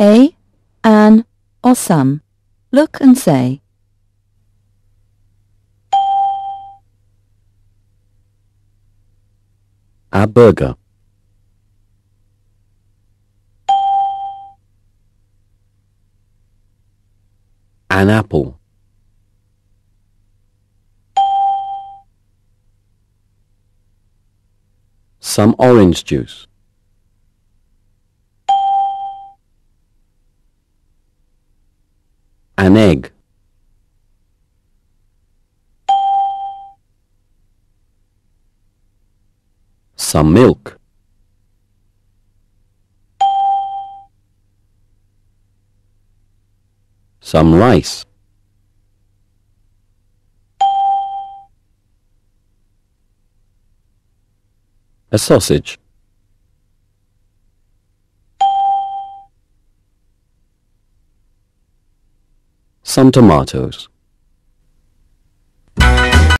A, an, or some. Look and say. A burger. An apple. Some orange juice. An egg. Some milk. Some rice. A sausage. Some tomatoes.